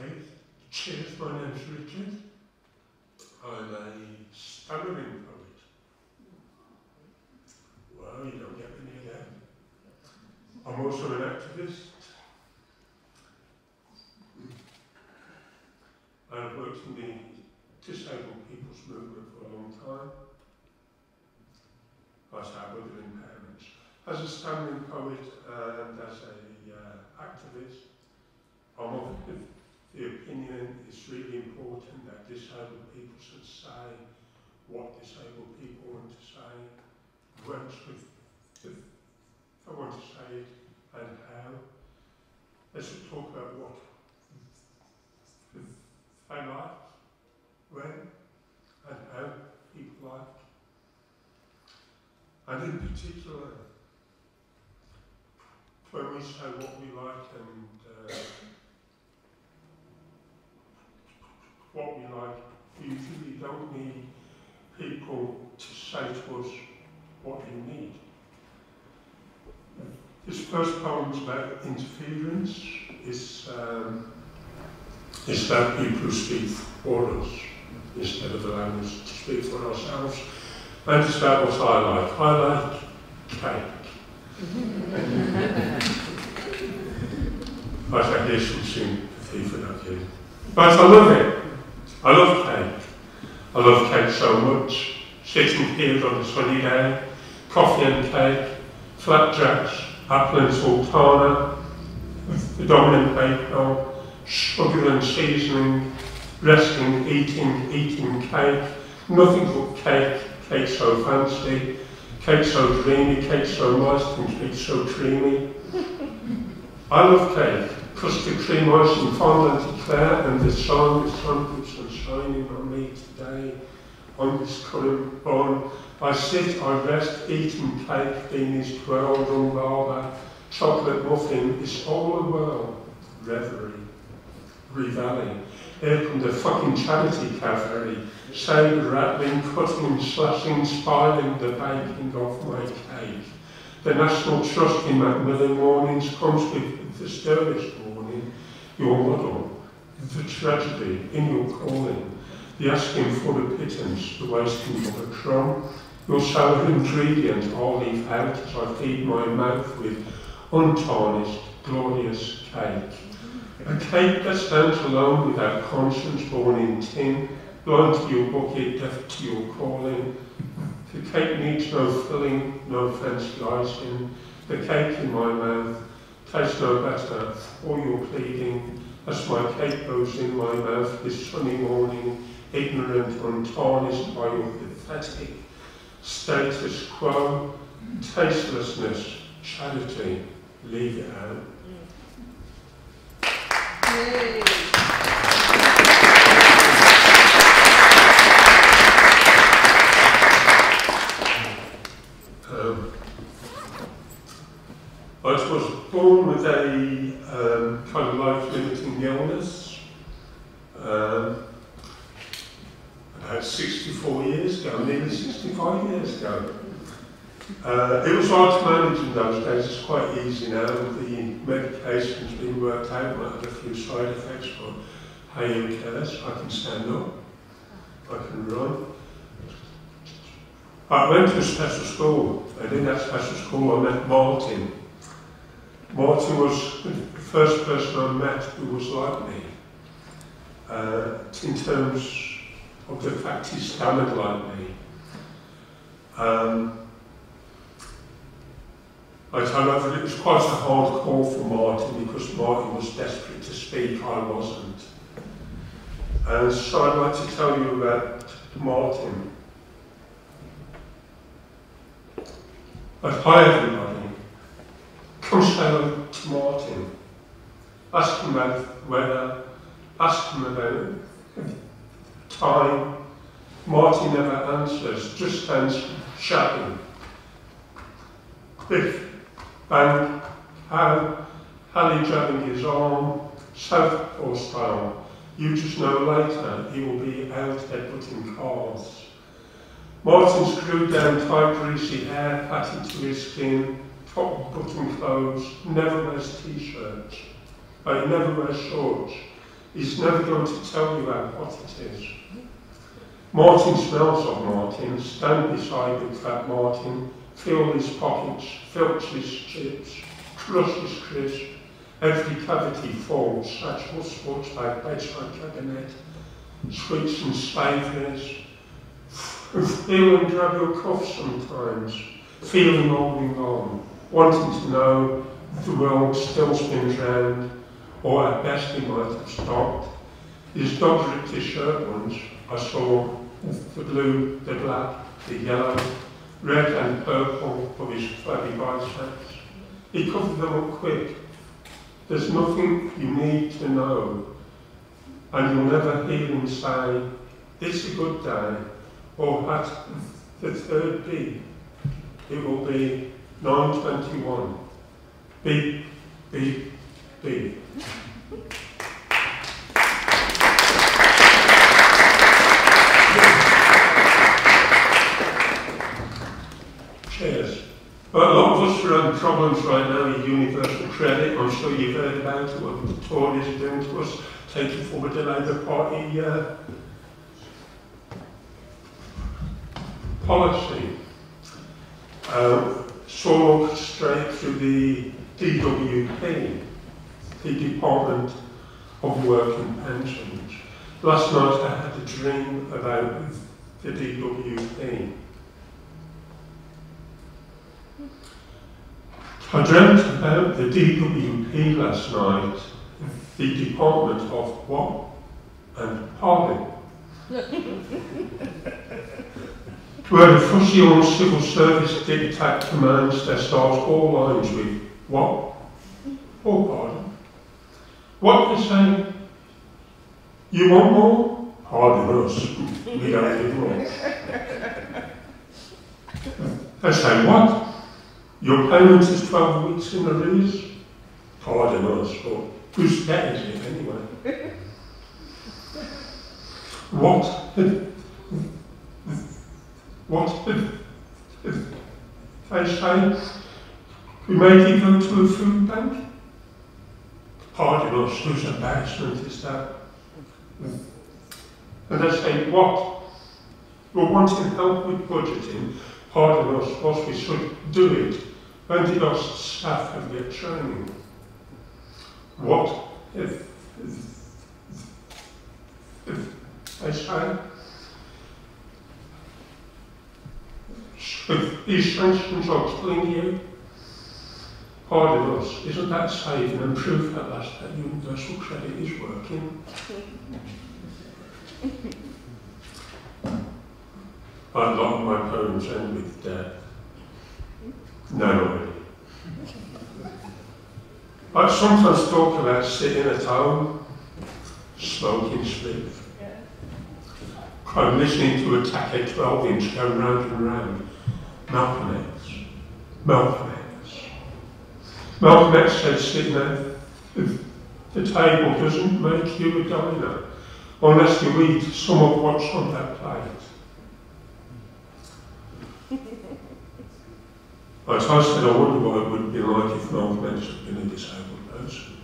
Okay, cheers, my name's Richard. I'm a stammering poet. Well, you don't get many of them. I'm also an activist. I've worked in the disabled people's movement for a long time. I have other impairments. As a stammering poet and as an uh, activist, I'm of the, opinion it's really important that disabled people should say what disabled people want to say, when should they want to say it, and how. They should talk about what they like, when, and how people like. And in particular, when we say what we like and uh, what we like, we usually don't need people to say to us what they need. This first poem is about interference. It's, um, it's about people who speak for us instead of allowing us to speak for ourselves. And it's about what I like. I like cake. but I hear some sympathy for that. But I love it. I love cake. I love cake so much. Sitting here on a sunny day, coffee and cake, flapjacks, apple and sultana, the dominant bake sugar and seasoning, resting, eating, eating cake, nothing but cake, cake so fancy, cake so dreamy, cake so moist and cake so creamy. I love cake, custard cream icing fondant eclair and the sun, the sun puts sun shining on me today on this current bun. I sit, I rest, eating cake, beanies, twirl, rum baba, chocolate muffin, it's all a whirl, reverie, revelling. Here come the fucking charity cafe, sabre rattling, cutting, slashing, spiling the baking of my cake. The National Trust in Macmillan Mornings comes with the sternest warning, your model, the tragedy in your calling, the asking for a pittance, the wasting of a crumb, your sour ingredient I'll leave out as I feed my mouth with untarnished, glorious cake. A cake that stands alone without conscience, born in tin, blind to your bucket, deaf to your calling. The cake needs no filling, no fancy icing. The cake in my mouth tastes no better for your pleading as my cake goes in my mouth this sunny morning ignorant, untarnished by your pathetic status quo, tastelessness, charity, leave it out. Um, I was born with a um, kind of life-limiting illness. Um, about 64 years ago, nearly 65 years ago. Uh, it was hard to manage in those days, it's quite easy now. The medication's been worked out, few side effects, but high who cares? I can stand up, I can run. I went to a special school, and in that special school I met Martin. Martin was the first person I met who was like me, uh, in terms of the fact he stammered like me. Um, I tell you, it was quite a hard call for Martin because Martin was desperate to speak, I wasn't. And so I'd like to tell you about Martin. But hi everybody, come say hello to Martin. Ask him about weather, ask him about time. Martin never answers, just stands chatting. Biff, bang, how, Harry jabbing his arm, southpaw style. You just know later he will be out there putting cars. Martin screwed down tight greasy hair, patted to his skin, top button clothes, never wears t-shirts. He never wears shorts. He's never going to tell you how hot it is. Martin smells of Martin, stand beside the fat Martin, fill his pockets, filch his chips, crush his crisp, every cavity falls, satchel, sports bag, bedside cabinet, sweets and slavers, feel and grab your cough sometimes, feeling rolling on, wanting to know if the world still spins round, or at best he might have stopped. His dog ripped his shirt once, I saw the blue, the black, the yellow, red and purple his flabby biceps. He covered them up quick. There's nothing you need to know, and you'll never hear him say, it's a good day, or at the third B, it will be 9.21. Beep, beep, beep. Cheers. But a lot of us are having problems right now with universal credit. I'm sure you've heard about it, what the Tories are doing to us, taking forward the Labour Party uh, policy. Um, saw straight through the DWP, the Department of Work and Pensions. Last night I had a dream about the DWP. I dreamt about the DWP last night, the Department of what? And Parley. where the fussy old civil service dictate commands their staff all lines with what? Oh, pardon. What they say? You want more? Pardon us. We don't give more. They say, what? Your payment is 12 weeks in arrears? Pardon us, but whose debt is it anyway? What? What? They say, we made you go to a food bank? Pardon us, whose embarrassment is that? And they say, what? We're wanting help with budgeting. Oh, Pardon us, what we should do it did our staff have get training? What if, if, if I say, if these sanctions are killing you, pardon us, isn't that saving and proof at last that universal credit is working? I of my poems end with death. No. I sometimes talk about sitting at home, smoking spliff. I'm listening to a tacky 12 inch go round and round. Malcolm X. Malcolm X. Malcolm X said sitting at the table doesn't make you a diner unless you eat some of what's on that plate. I said I wonder what it would be like if Malcolm had been a disabled person.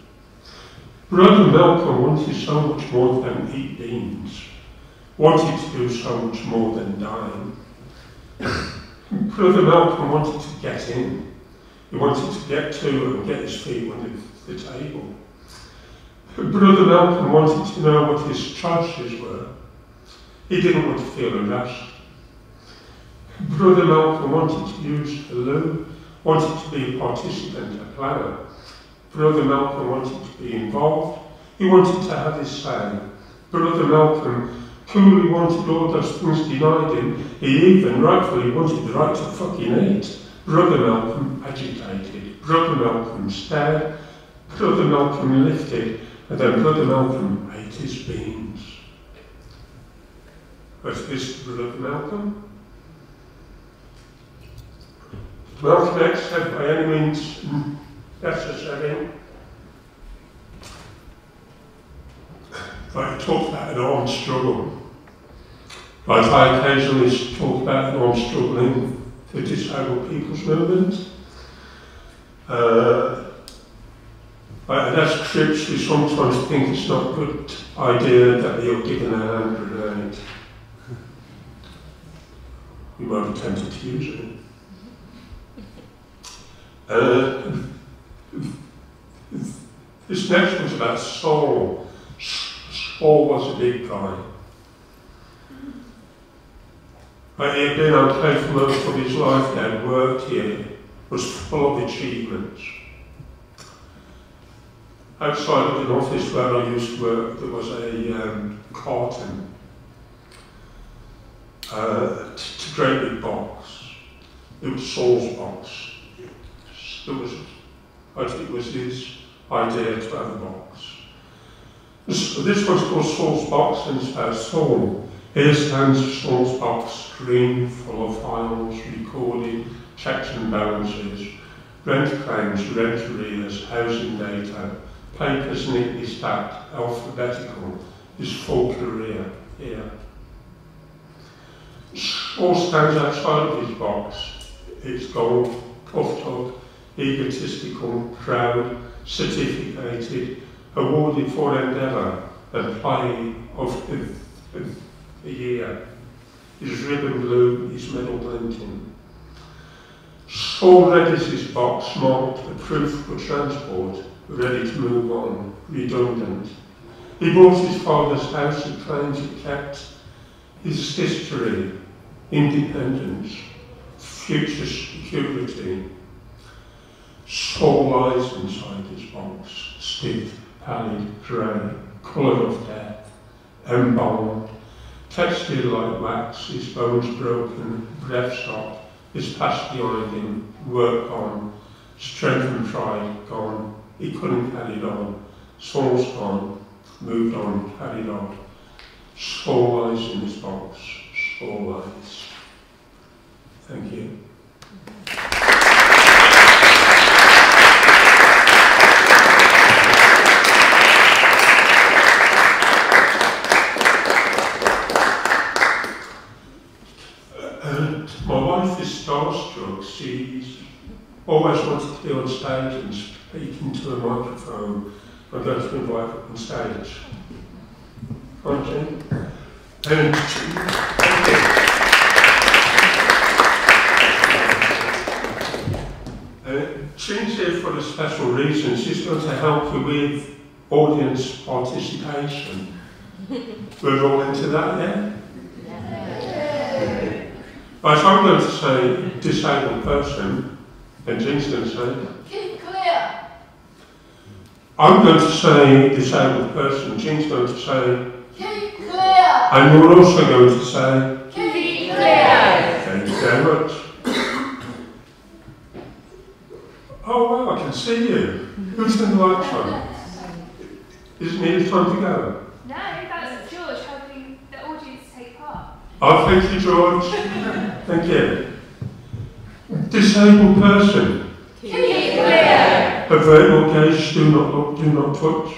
Brother Malcolm wanted so much more than eat beans, wanted to do so much more than dine. Brother Malcolm wanted to get in. He wanted to get to and get his feet under the table. Brother Malcolm wanted to know what his choices were. He didn't want to feel harassed. Brother Malcolm wanted to use the loo, wanted to be a participant, a player. Brother Malcolm wanted to be involved. He wanted to have his say. Brother Malcolm coolly wanted all those things denied him. He even rightfully wanted the right to fucking eat. Brother Malcolm agitated. Brother Malcolm stared. Brother Malcolm lifted. And then Brother Malcolm ate his beans. Was this Brother Malcolm? X said by any means necessary. I talk about an armed struggle. Like I occasionally talk about an armed struggle in the disabled people's movement. Uh, But as we sometimes think it's not a good idea that you're given a hand grenade. We might be tempted to use it. This next one's about Saul. Saul was a big guy. But he had been okay for most of his life. Had worked here, was full of achievements. Outside of the office where I used to work, there was a um, carton, uh, a great big box. It was Saul's box. Think it was his idea to have a box. This, was called Saul's box and it's about Saul. Here stands Saul's box, screen full of files, recorded, checks and balances, rent claims, rent arrears, housing data, papers neatly stacked, alphabetical, his full career here. Saul stands outside of his box. It's gold, puffed up, egotistical, proud, certificated, awarded for endeavour, and play of the, year. His ribbon blue, his medal glinting. Saul his box marked approved for transport, ready to move on, redundant. He bought his father's house and claims it kept his history, independence, future security. Saul lies inside his box, stiff, pallid, grey, colour of death, embalmed, textured like wax, his bones broken, breath stopped, his past behind him, work on, strength and pride gone, he couldn't carry it on, Saul's gone, moved on, carried on. Saul lies in his box, Saul lies. Thank you. And my wife is starstruck. She's always wanted to be on stage and speak into a microphone. I'm going to invite her on stage. Aren't you? And thank you. Uh, Jean's here for a special reason. She's going to help you with audience participation. We're all into that, yeah? Right, so I'm going to say disabled person, and Jean's going to say, Keep clear. I'm going to say disabled person, Jean's going to say, Keep clear. and you're also going to say, Keep clear. thank you very much. Oh wow, I can see you. Who's in the light on? Is it nearly time to go? No, that's George helping the audience take part. Oh, thank you, George. Thank you. Disabled person. Keep clear. Available gaze, do not look, do not touch.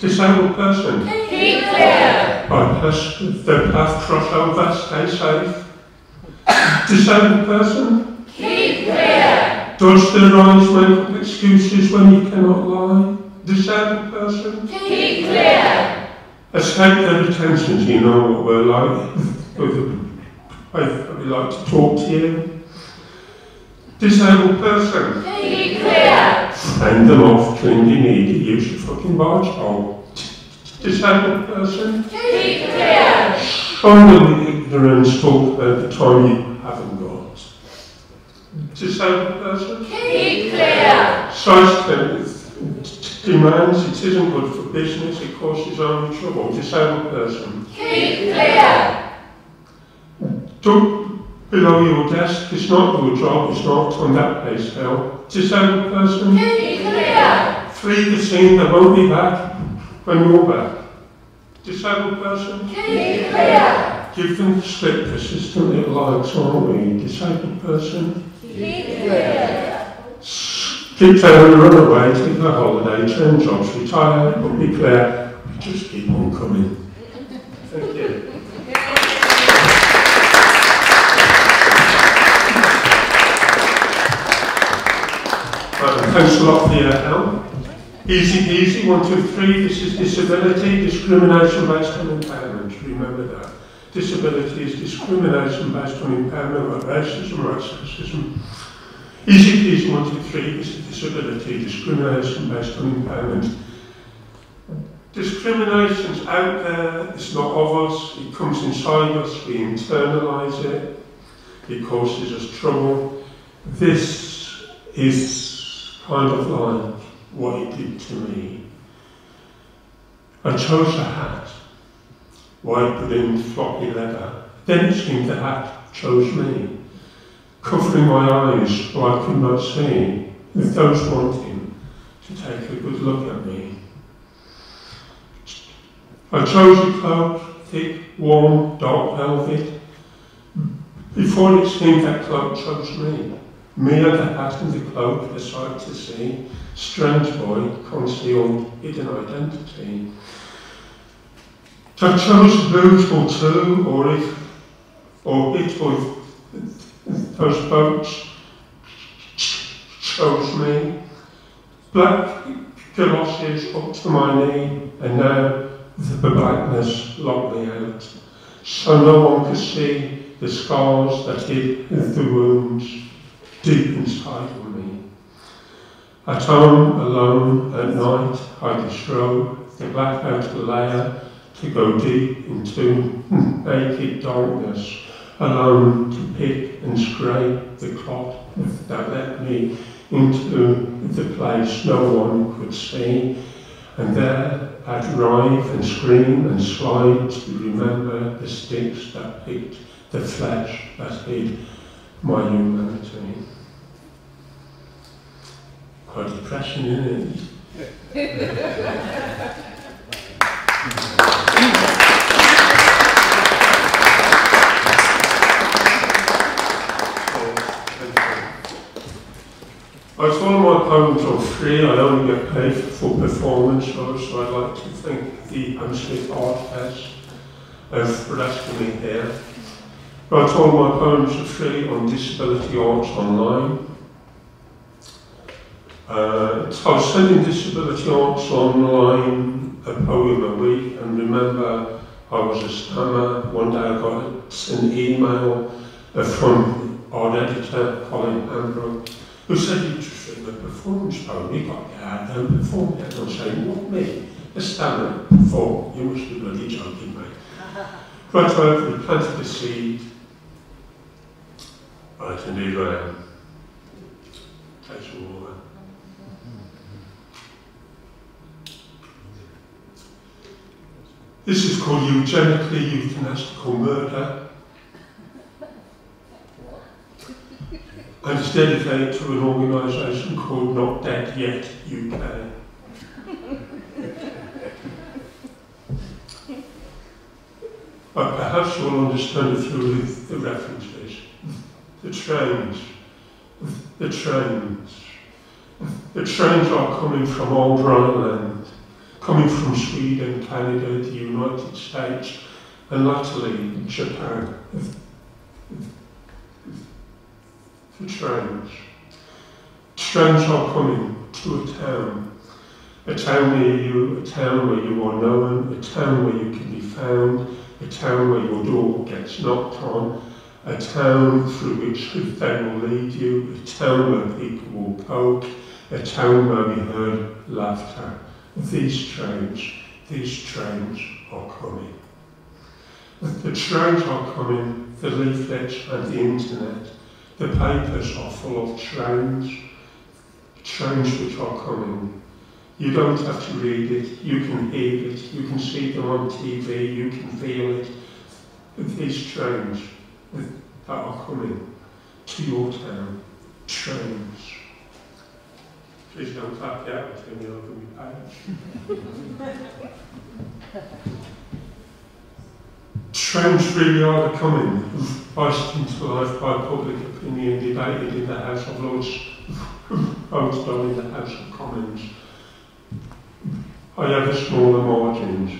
Disabled person. Keep clear. Bypass the path crossover, stay safe. Disabled person. Keep clear. Dodge the rise, make up excuses when you cannot lie. Disabled person. Keep clear. Escape their detentions, you know what we're like. I'd I'd like to talk to you. Disabled person. Keep clear. Fend them off, clean you need to use your fucking barge pole. Oh. Disabled person. Keep clear. Under ignorance, talk about the time you haven't got. Disabled person. Keep clear. Size demands it isn't good for business, it causes only trouble. Disabled person. Keep clear. Don't below your desk, it's not your job, it's not on that place now. Disabled person. Keep clear. Flee the scene, they won't be back when you're back. Disabled person. Keep clear. Give them the slip persistently at lights, aren't we? Disabled person. Keep clear. Keep telling run away, take a holiday, change jobs, retire, but be clear, just keep on coming. Thank you. Thanks a lot for your help. Easy, easy, one, two, three. This is disability, discrimination based on impairment. Remember that. Disability is discrimination based on impairment, like racism, right sexism. Easy peasy, one, two, three. This is disability, discrimination based on impairment. Discrimination's out there, it's not of us, it comes inside us, we internalise it, it causes us trouble. This is kind of like what it did to me. I chose a hat, white brimmed floppy leather. Then it seemed the hat chose me, covering my eyes so I could not see, with those wanting to take a good look at me. I chose a cloak, thick, warm, dark velvet. Before it seemed that cloak chose me. And the hat and the cloak, sight to see. Strange boy, concealed, hidden identity. I chose a boot or two, or if, or it or those boats chose me. Black galoshes up to my knee, and now the blackness locked me out, so no one could see the scars that hid the wounds deep inside of me. At home, alone, at night, I bestrode the blackout layer to go deep into hmm, naked darkness, alone to pick and scrape the cloth that led me into the place no one could see, and there I'd writhe and scream and slide to remember the sticks that picked the flesh that hid my humanity. Quite depressing, isn't it? I told my poems are free, I only get paid for performance shows, so I'd like to thank the Hampstead Art Fest for asking me here. I told my poems are free on Disability Arts Online. Uh, I was sending Disability Arts Online a poem a week, and remember I was a stammer. One day I got an email from our editor, Colin Hambrook, who said he'd written a performance poem. He got out there and perform it. And I'm saying, what me? A stammer? Thought, you must be bloody joking, mate. right over, planted the seed. Um, Water. This is called eugenically euthanastical murder. and it's dedicated to an organisation called Not Dead Yet UK. but perhaps you'll understand through the references. The trains, the trains, the trains are coming from old Rhineland, coming from Sweden, Canada, the United States, and latterly Japan the trains. Trains are coming to a town, a town near you, a town where you are known, a town where you can be found, a town where your door gets knocked on, a town through which good then will lead you, a town where people will poke, a town where we heard laughter. These trains, these trains are coming. With the trains are coming, the leaflets and the internet, the papers are full of trains, trains which are coming. You don't have to read it, you can hear it, you can see them on TV, you can feel it. These trains that are coming to your town, trains. Please don't clap yet, I'll turn you over my page. Trains really are coming, burst into life by public opinion, debated in the House of Lords, voted on in the House of Commons. I have a smaller margins.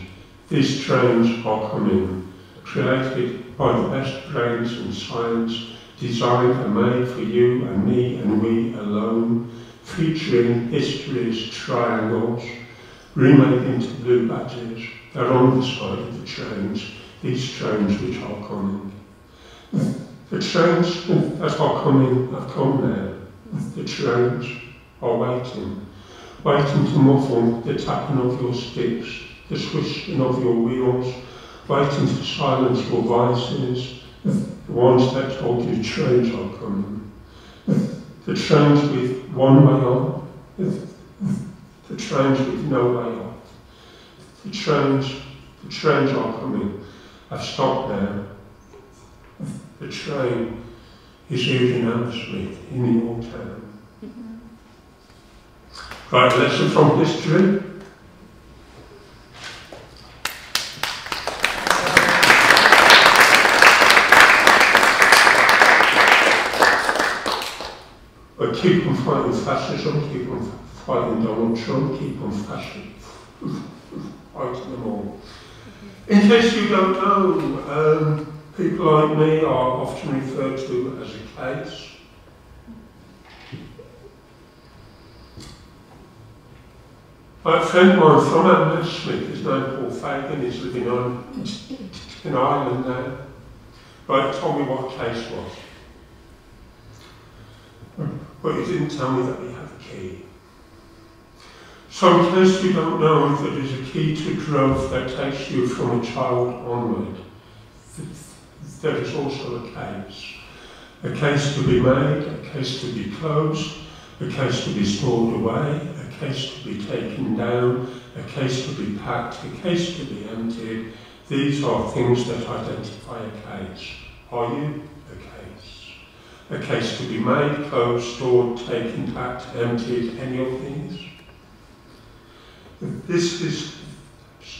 These trains are coming, created by the best brains in science, designed and made for you and me and we alone, featuring history's triangles, remade into blue badges. They're on the side of the trains, these trains which are coming. The trains that are coming have come now. The trains are waiting, waiting to muffle the tapping of your sticks, the swishing of your wheels, waiting to silence your voices, the ones that told you trains are coming. The trains with one way on, the trains with no way off. The trains, the trains are coming. I've stopped now. The train is here in in your town. Right, lesson from history. Keep on fighting fascism, keep on fighting Donald Trump, keep on fascism, fighting them all. In case you don't know, um, people like me are often referred to as a case. My friend mine from Hammersmith is named Paul Fagan, he's living on in Ireland now. But told me what case was. But he didn't tell me that we have a key. So in case you don't know, there is a key to growth that takes you from a child onward. There is also a case. A case to be made, a case to be closed, a case to be stored away, a case to be taken down, a case to be packed, a case to be emptied. These are things that identify a case. Are you a case? A case to be made, closed, stored, taken, packed, emptied, any of these? This is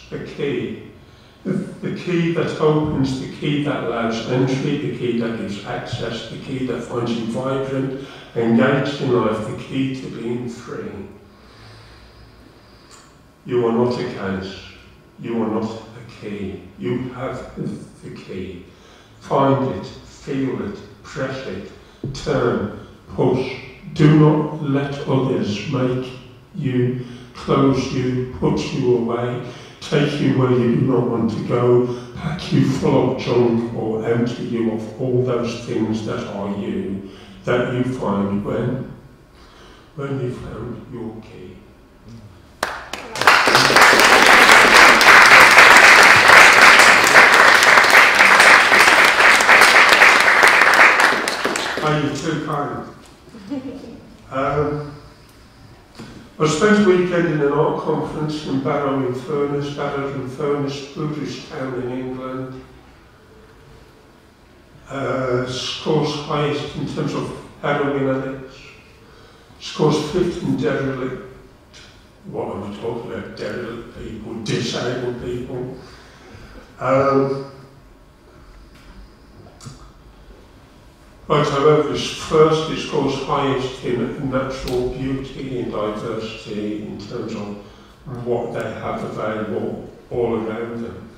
the key. The key that opens, the key that allows entry, the key that gives access, the key that finds you vibrant, engaged in life, the key to being free. You are not a case. You are not a key. You have the key. Find it, feel it, press it, turn, push. Do not let others make you close you, put you away, take you where you do not want to go, pack you full of junk or empty you of all those things that are you, that you find when, when you found your key. Too kind? Um, I spent a weekend in an art conference in Barrow in Furness, Barrow in Furness, Buddhist town in England. Uh, scores highest in terms of heroin addicts. Scores fifth in derelict, what am I talking about? Derelict people, disabled people. Um, Right, however, first it scores highest in natural beauty and diversity in terms of what they have available all around them.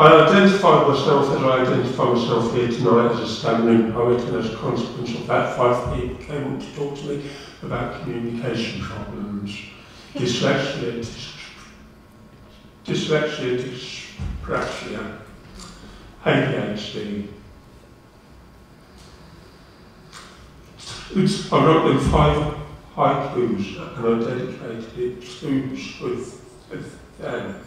I identify myself as I identify myself here tonight as a stammering poet, and as a consequence of that, five people came up to talk to me about communication problems, dyslexia, dys dyslexia, dyspraxia, ADHD, It's, I wrote them five haikus and I dedicated it to with, with them.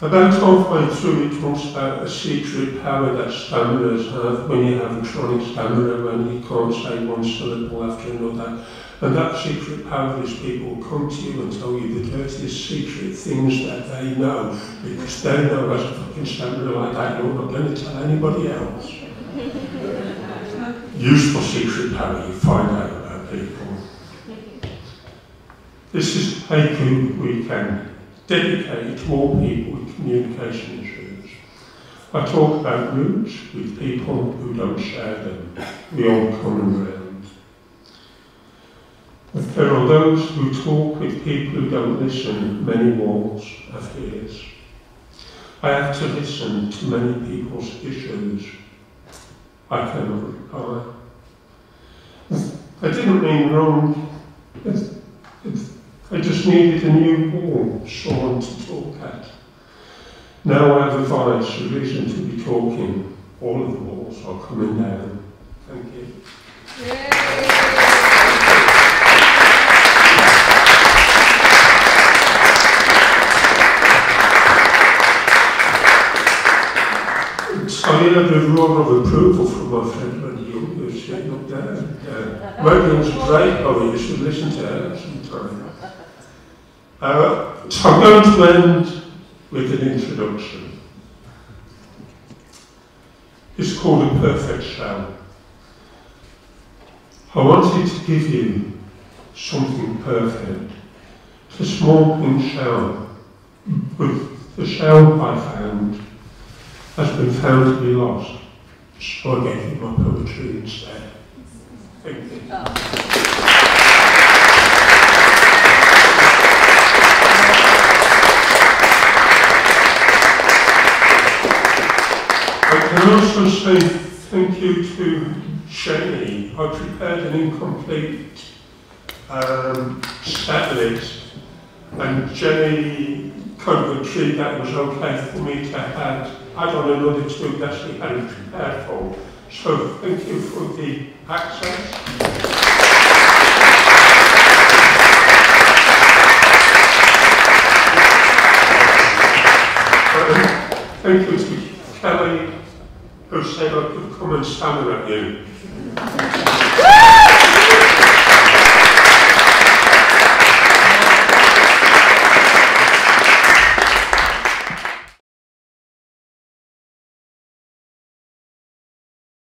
About halfway through it talks about a secret power that stammerers have when you have a chronic stammerer when you can't say one syllable after another. And that secret power is people come to you and tell you the dirtiest secret things that they know because they know as a fucking stammerer like that you're not going to tell anybody else useful secret power you find out about people. This is haiku we can dedicate to all people with communication issues. I talk about roots with people who don't share them. We all come around. If there are those who talk with people who don't listen, many walls have ears. I have to listen to many people's issues I cannot reply. I didn't mean wrong. It's, it's, I just needed a new wall, someone to talk at. Now I've advised the reason to be talking. All of the walls are coming down. Thank you. Yay. A roar of approval from my friend when you were sitting up there. Uh, Radio's great, oh, you should listen to her sometime. Uh, so I'm going to end with an introduction. It's called A Perfect Shell. I wanted to give you something perfect. It's a small pink shell, but the shell I found has been found to be lost. So I gave him my poetry instead. Thank you. Oh. I can also say thank you to Shelley. I prepared an incomplete um, set list and Jenny Coventry, that was okay for me to have I don't know whether two that she hadn't prepared for. So thank you for the access. Thank you to Kelly, who said I could come and stand around you.